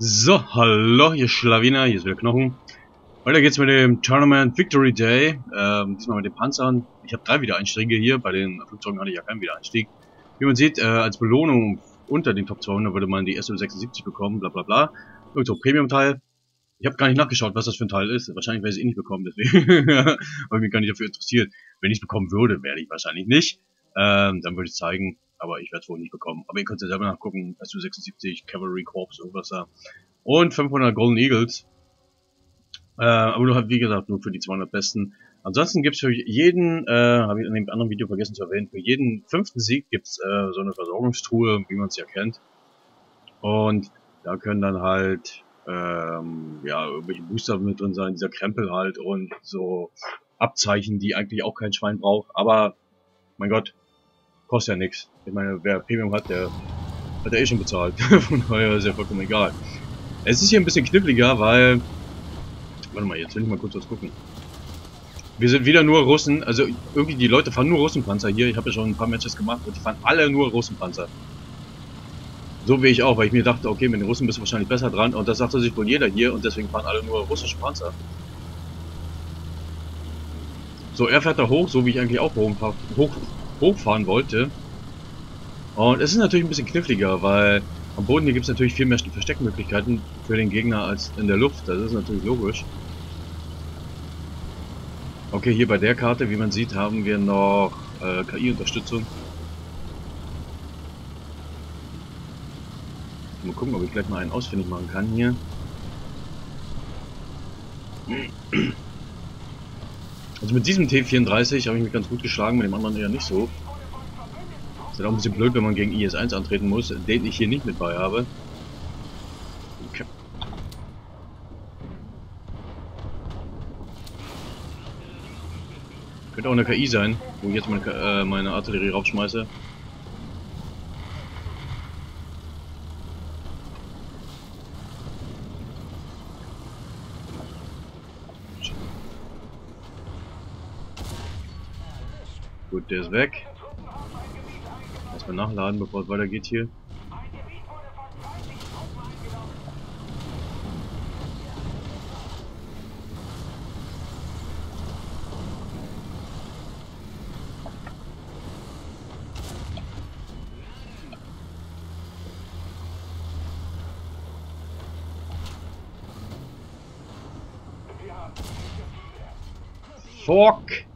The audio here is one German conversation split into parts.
So, hallo, ist Schlawiner, hier ist wieder Knochen. Weiter geht's mit dem Tournament Victory Day. Ähm, diesmal mit den Panzern. Ich habe drei Wiedereinstiege hier, bei den Flugzeugen hatte ich ja keinen Wiedereinstieg. Wie man sieht, äh, als Belohnung unter den Top 200 würde man die SU-76 bekommen, bla bla bla. Irgend so Premium-Teil. Ich habe gar nicht nachgeschaut, was das für ein Teil ist. Wahrscheinlich werde ich es eh nicht bekommen, deswegen. Weil mich gar nicht dafür interessiert. Wenn ich es bekommen würde, werde ich wahrscheinlich nicht. Ähm, dann würde ich zeigen, aber ich werde es wohl nicht bekommen. Aber ihr könnt ja selber nachgucken, SU-76, Cavalry Corps, irgendwas da. Und 500 Golden Eagles. Äh, aber nur halt, wie gesagt, nur für die 200 Besten. Ansonsten gibt's für jeden, äh, habe ich in dem anderen Video vergessen zu erwähnen, für jeden fünften Sieg gibt's äh, so eine Versorgungstruhe, wie man es ja kennt. Und da können dann halt ähm, ja irgendwelche Booster mit drin sein, dieser Krempel halt und so Abzeichen, die eigentlich auch kein Schwein braucht. Aber mein Gott, kostet ja nichts. Ich meine, wer Premium hat, der hat er eh schon bezahlt. Von daher ist ja vollkommen egal. Es ist hier ein bisschen kniffliger, weil... Warte mal, jetzt will ich mal kurz was gucken. Wir sind wieder nur Russen, also irgendwie die Leute fahren nur Russenpanzer hier. Ich habe ja schon ein paar Matches gemacht und die fahren alle nur Russenpanzer. So wie ich auch, weil ich mir dachte, okay, mit den Russen bist du wahrscheinlich besser dran und das sagte sich wohl jeder hier und deswegen fahren alle nur russische Panzer. So, er fährt da hoch, so wie ich eigentlich auch hoch, hoch, hochfahren wollte. Und es ist natürlich ein bisschen kniffliger, weil am Boden hier gibt es natürlich viel mehr Versteckmöglichkeiten für den Gegner als in der Luft. Das ist natürlich logisch. Okay, hier bei der Karte, wie man sieht, haben wir noch äh, KI-Unterstützung. Mal gucken, ob ich gleich mal einen ausfindig machen kann hier. Also mit diesem T34 habe ich mich ganz gut geschlagen, mit dem anderen eher nicht so. Ist halt auch ein bisschen blöd, wenn man gegen IS-1 antreten muss, den ich hier nicht mit bei habe. Könnte auch eine KI sein, wo ich jetzt meine, äh, meine Artillerie raufschmeiße. Der ist weg. Erstmal nachladen, bevor es weitergeht hier. Fuck!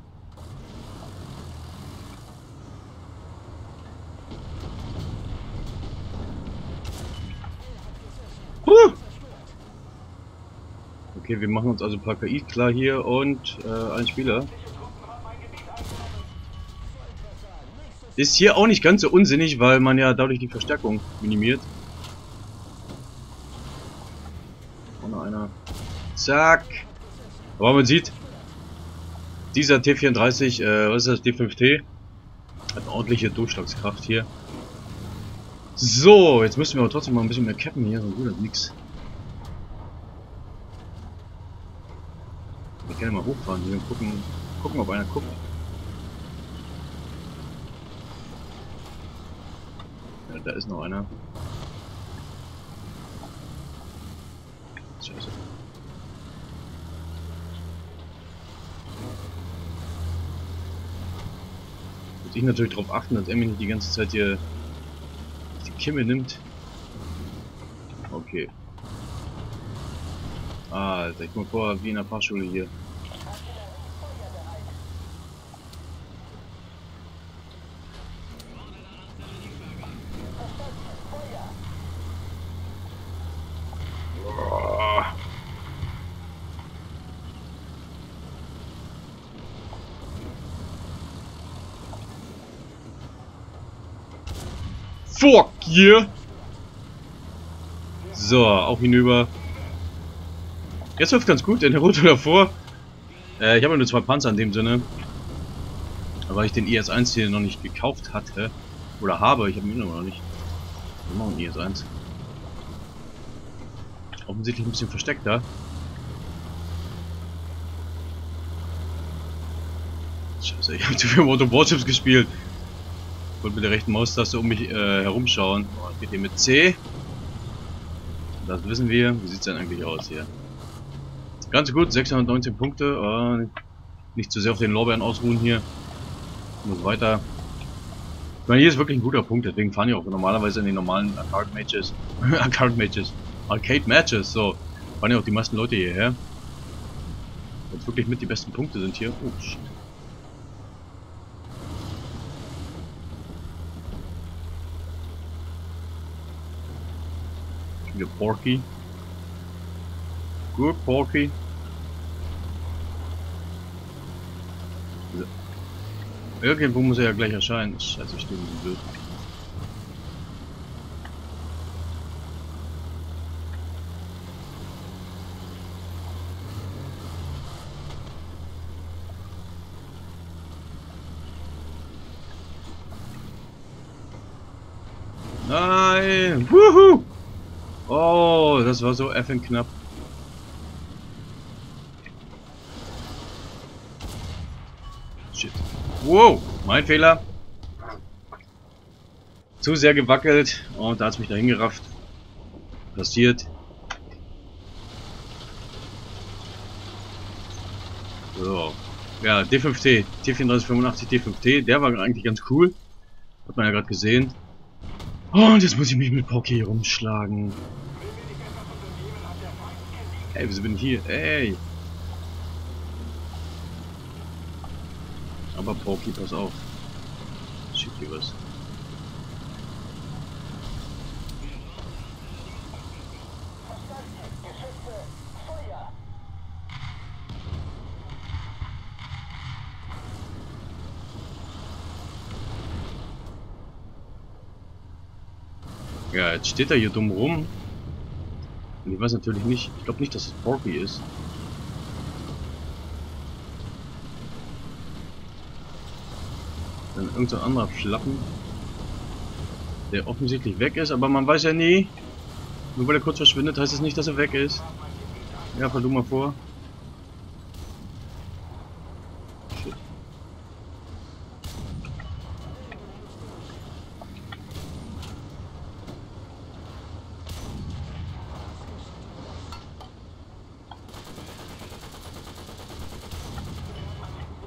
Okay, wir machen uns also ein paar KI klar hier und äh, ein Spieler. Ist hier auch nicht ganz so unsinnig, weil man ja dadurch die Verstärkung minimiert. Vorne einer. Zack. Aber man sieht, dieser T34, äh, was ist das, D5T, hat ordentliche Durchschlagskraft hier. So, jetzt müssen wir aber trotzdem mal ein bisschen mehr cappen hier, so gut ist nix. Gerne mal hochfahren hier und gucken, gucken, ob einer guckt. Ja, da ist noch einer. Scheiße. Muss ich natürlich darauf achten, dass er mich nicht die ganze Zeit hier die Kimme nimmt. Okay. Alter, ich komme vor wie in der Fahrschule hier. Fuck yeah! So, auch hinüber. Jetzt läuft ganz gut, in der Route davor. Äh, ich habe nur zwei Panzer in dem Sinne. Weil ich den IS-1 hier noch nicht gekauft hatte. Oder habe, ich habe ihn noch nicht. Wir machen IS-1. Offensichtlich ein bisschen versteckt da. Scheiße, ich habe zu viel Motor Warships gespielt. Ich wollte mit der rechten Maustaste um mich äh, herumschauen. Oh, geht hier mit C. Das wissen wir. Wie sieht es denn eigentlich aus hier? Ganz gut, 619 Punkte. Uh, nicht zu sehr auf den Lorbeeren ausruhen hier. Muss weiter. Ich meine, hier ist wirklich ein guter Punkt, deswegen fahren die auch normalerweise in den normalen Arcade-Matches. Arcade-Matches. Arcade-Matches, so. Fahren ja auch die meisten Leute hierher. Jetzt wirklich mit die besten Punkte sind hier. Oh, shit. Wieder Porky. Gut, Porky. So. Irgendwo muss er ja gleich erscheinen. Scheiße, ich stehe bisschen blöd. War so effing knapp. Shit. Wow, mein Fehler. Zu sehr gewackelt und da hat es mich dahin gerafft. Passiert. So. Ja, D5T. T3485 D5T. Der war eigentlich ganz cool. Hat man ja gerade gesehen. Und jetzt muss ich mich mit Pocky rumschlagen. Ey, wieso bin ich hier? Ey! Aber Pocky, pass auf. Schick dir was. Ja, jetzt steht er hier dumm rum. Ich weiß natürlich nicht, ich glaube nicht, dass es Porky ist. Dann irgendein anderer Schlappen, der offensichtlich weg ist, aber man weiß ja nie. Nur weil er kurz verschwindet, heißt es das nicht, dass er weg ist. Ja, fahr du mal vor.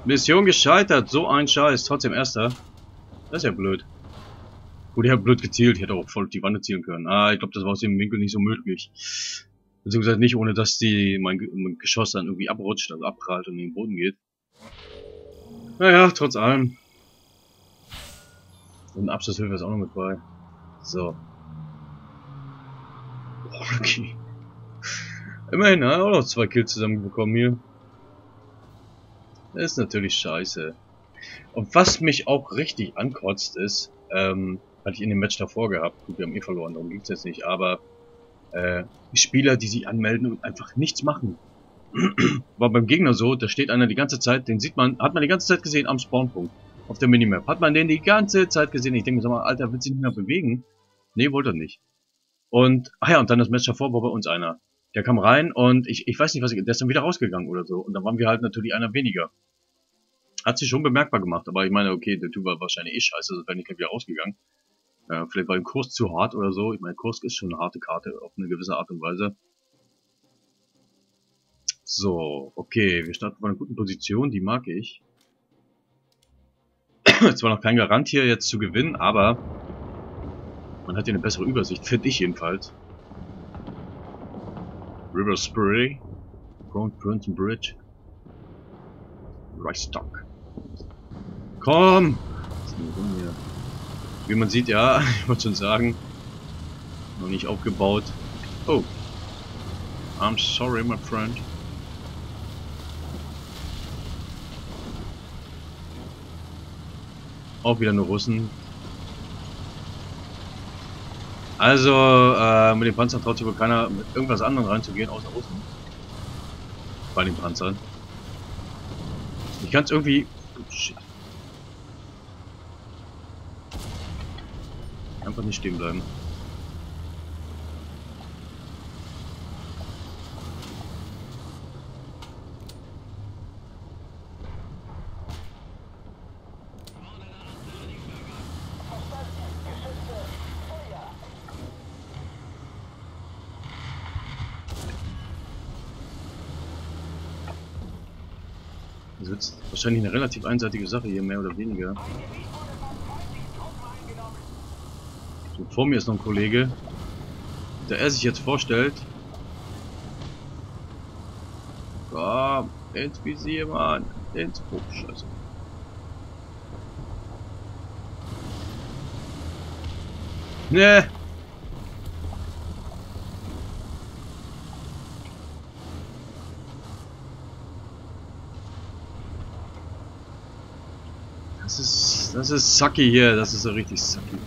Mission gescheitert. So ein Scheiß. Trotzdem erster. Das ist ja blöd. Gut, ich habe blöd gezielt. Ich hätte auch voll auf die Wand zielen können. Ah, ich glaube, das war aus dem Winkel nicht so möglich. Beziehungsweise nicht, ohne dass die mein, mein Geschoss dann irgendwie abrutscht, also abprallt und in den Boden geht. Naja, trotz allem. Und Abschlusshilfe ist auch noch mit bei. So. Okay. Immerhin, ne? auch noch zwei Kills zusammenbekommen hier. Das ist natürlich scheiße. Und was mich auch richtig ankotzt ist, ähm, hatte ich in dem Match davor gehabt, gut, wir haben eh verloren, darum ging's jetzt nicht, aber äh, Spieler, die sich anmelden und einfach nichts machen. War beim Gegner so, da steht einer die ganze Zeit, den sieht man, hat man die ganze Zeit gesehen am Spawnpunkt auf der Minimap. Hat man den die ganze Zeit gesehen. Ich denke mir, sag mal, Alter, willst du nicht mehr bewegen? Nee, wollte er nicht. Und, ah ja, und dann das Match davor war bei uns einer. Der kam rein und ich, ich weiß nicht, was ich, der ist dann wieder rausgegangen oder so. Und dann waren wir halt natürlich einer weniger. Hat sich schon bemerkbar gemacht, aber ich meine, okay, der Typ war wahrscheinlich eh scheiße, also wäre nicht wieder rausgegangen. Äh, vielleicht war im Kurs zu hart oder so. Ich meine, Kurs ist schon eine harte Karte, auf eine gewisse Art und Weise. So, okay, wir starten bei einer guten Position, die mag ich. Zwar noch kein Garant hier jetzt zu gewinnen, aber man hat hier eine bessere Übersicht, finde ich jedenfalls. River Spray, Grand Brunton Bridge, Reichstock. Komm! Wie man sieht, ja, ich wollte schon sagen, noch nicht aufgebaut. Oh. I'm sorry, my friend. Auch wieder nur Russen. Also, äh, mit dem Panzer traut sich wohl keiner mit irgendwas anderem reinzugehen, außer Russen. Bei den Panzern. Ich kann es irgendwie... Oh, shit. einfach nicht stehen bleiben. Das ist wahrscheinlich eine relativ einseitige Sache hier, mehr oder weniger. Vor mir ist noch ein Kollege, der er sich jetzt vorstellt. Komm, ins Visier, Mann. Ins Oh, scheiße. Ne. Das ist, das ist Sucky hier, das ist so richtig Sucky.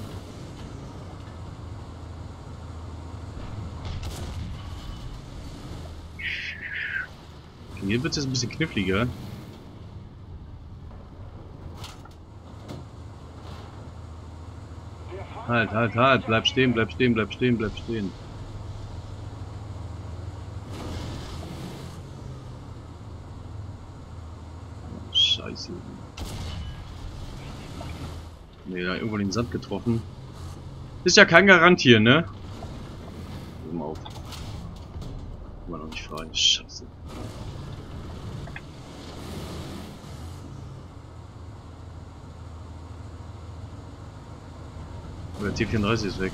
Hier wird es jetzt ein bisschen kniffliger. Halt, halt, halt, bleib stehen, bleib stehen, bleib stehen, bleib stehen. Scheiße. Ne, da irgendwo den Sand getroffen. Ist ja kein Garant hier, ne? Immer noch nicht frei. Scheiße. Der T34 ist weg.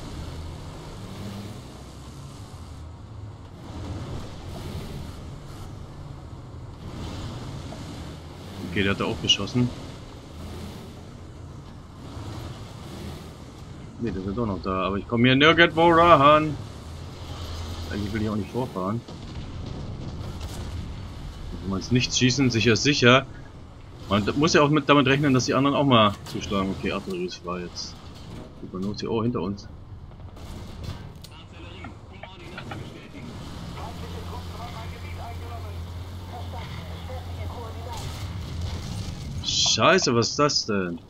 Okay, der hat da auch geschossen. Ne, der ist doch noch da, aber ich komme hier nirgendwo ran. Eigentlich will ich auch nicht vorfahren. Wenn man es nicht schießen, sicher sicher. Man muss ja auch mit damit rechnen, dass die anderen auch mal zuschlagen. Okay, Artillerie frei jetzt. Übernutze. Oh, hinter uns. Scheiße, was ist das denn?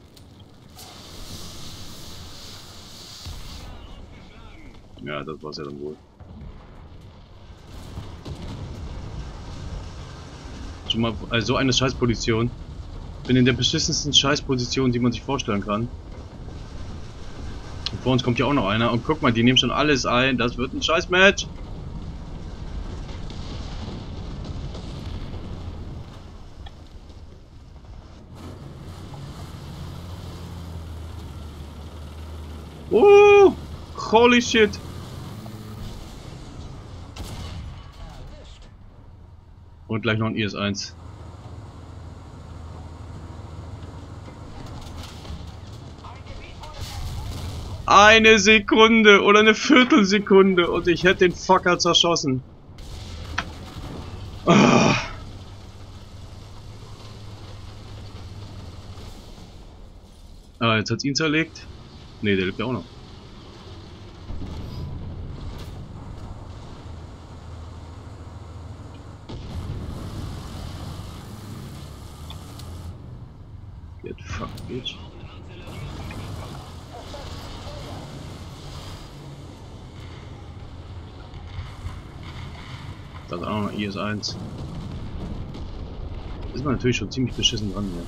Ja, das war's ja dann wohl. Schon mal, also eine Scheißposition. Bin in der beschissensten Scheißposition, die man sich vorstellen kann. Vor uns kommt ja auch noch einer. Und guck mal, die nehmen schon alles ein. Das wird ein scheiß Match. Oh, holy shit. Und gleich noch ein IS-1. Eine Sekunde oder eine Viertelsekunde und ich hätte den Fucker zerschossen. Ah. Ah, jetzt hat's ihn zerlegt. Ne, der lebt ja auch noch. Get fucked, bitch. Auch noch IS-1. Ist man natürlich schon ziemlich beschissen dran hier.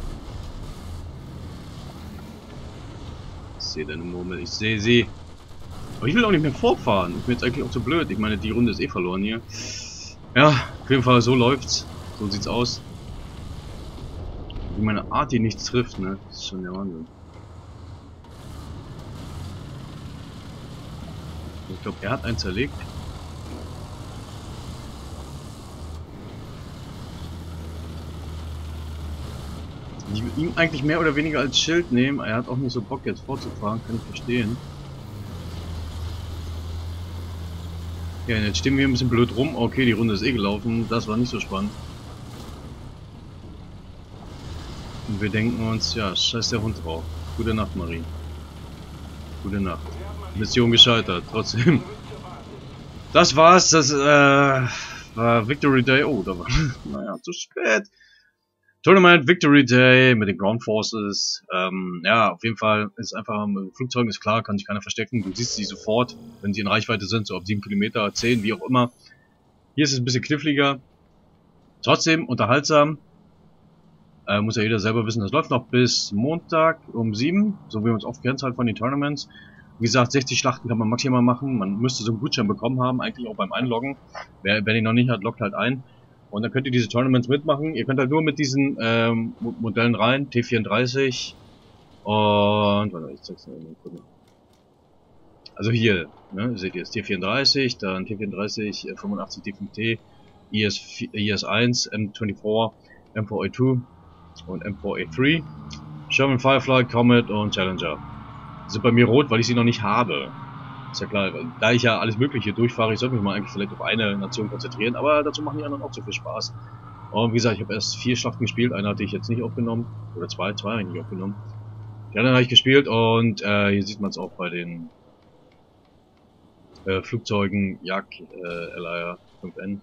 Ich sehe deine Murmel, ich sehe sie. Aber ich will auch nicht mehr vorfahren. Ich bin jetzt eigentlich auch zu blöd. Ich meine, die Runde ist eh verloren hier. Ja, auf jeden Fall, so läuft's. So sieht's aus. Wie meine Art die nichts trifft, ne? Das ist schon der Wahnsinn. Ich glaube, er hat einen zerlegt. Ich will ihn eigentlich mehr oder weniger als Schild nehmen. Er hat auch nicht so Bock jetzt vorzufahren, kann ich verstehen. Ja, jetzt stehen wir ein bisschen blöd rum. Okay, die Runde ist eh gelaufen. Das war nicht so spannend. Und wir denken uns, ja, scheiß der Hund drauf. Gute Nacht, Marie. Gute Nacht. Mission gescheitert, trotzdem. Das war's, das äh, war Victory Day. Oh, da war, naja, zu spät. Tournament Victory Day mit den Ground Forces. Ähm, ja, auf jeden Fall ist einfach, Flugzeugen ist klar, kann sich keiner verstecken. Du siehst sie sofort, wenn sie in Reichweite sind, so auf 7 Kilometer, 10, wie auch immer. Hier ist es ein bisschen kniffliger. Trotzdem unterhaltsam. Äh, muss ja jeder selber wissen, das läuft noch bis Montag um 7, so wie man es oft kennt halt von den Tournaments. Wie gesagt, 60 Schlachten kann man maximal machen. Man müsste so einen Gutschein bekommen haben, eigentlich auch beim Einloggen. Wer, wer den noch nicht hat, loggt halt ein. Und dann könnt ihr diese Tournaments mitmachen. Ihr könnt halt nur mit diesen ähm, Modellen rein, T34 und warte, ich zeig's mal kurz. Also hier, ne, seht ihr jetzt T34, dann T34, 85 D5T, IS, IS1, M24, M4A2 und M4A3, Sherman Firefly, Comet und Challenger. Die sind bei mir rot, weil ich sie noch nicht habe. Ist ja klar, da ich ja alles Mögliche durchfahre, ich sollte mich mal eigentlich vielleicht auf eine Nation konzentrieren, aber dazu machen die anderen auch so viel Spaß. Und wie gesagt, ich habe erst vier Schlachten gespielt, eine hatte ich jetzt nicht aufgenommen, oder zwei, zwei habe ich nicht aufgenommen. Die anderen habe ich gespielt und äh, hier sieht man es auch bei den äh, Flugzeugen, Jak, äh, LIR 5N,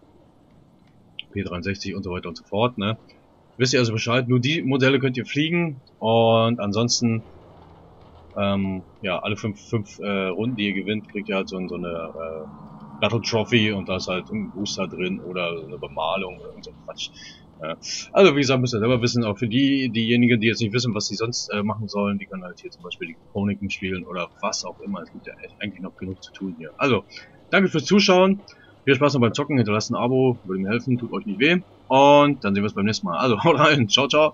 P63 und so weiter und so fort, ne. Wisst ihr also Bescheid, nur die Modelle könnt ihr fliegen und ansonsten ähm, ja, alle fünf, fünf äh, Runden, die ihr gewinnt, kriegt ihr halt so, so eine äh, Battle Trophy und da ist halt ein Booster drin oder eine Bemalung oder so Quatsch. Ja. Also wie gesagt, müsst ihr selber wissen, auch für die, diejenigen, die jetzt nicht wissen, was sie sonst äh, machen sollen, die können halt hier zum Beispiel die Chroniken spielen oder was auch immer. Es gibt ja eigentlich noch genug zu tun hier. Also, danke fürs Zuschauen. Viel Spaß noch beim Zocken, hinterlasst ein Abo, würde mir helfen, tut euch nicht weh. Und dann sehen wir uns beim nächsten Mal. Also, haut rein, ciao, ciao.